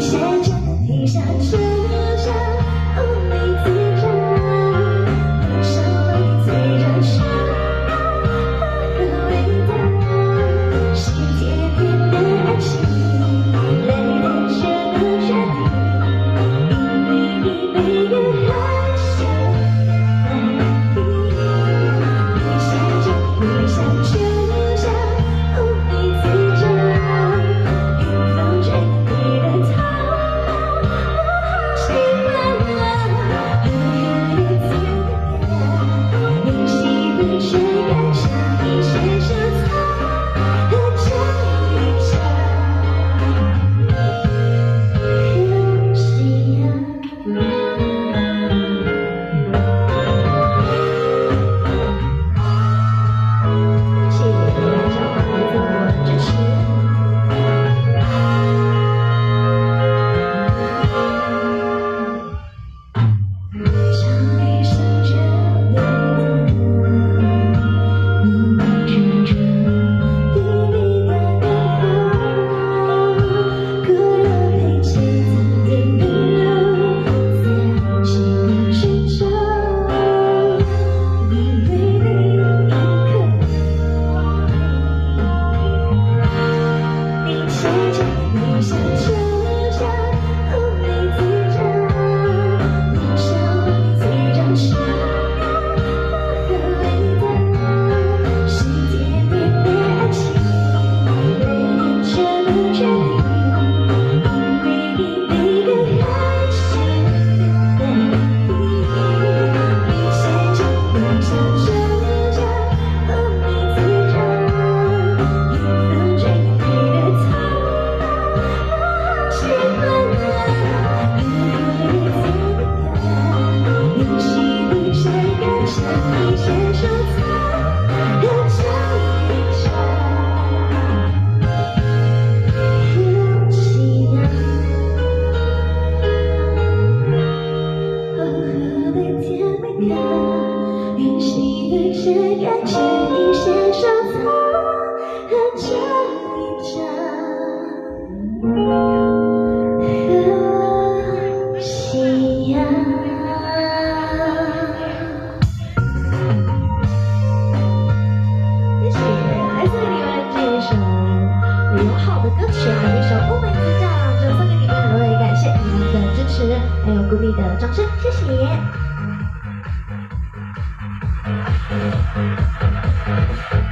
写着你想去个允许对这感情一些收藏和这一张和夕阳。谢谢，来自你们这一首李荣浩的歌曲，还有一首《乌梅子酱》，就送给你们，我也感谢你们的支持，还有鼓励的掌声，谢谢。Thank you.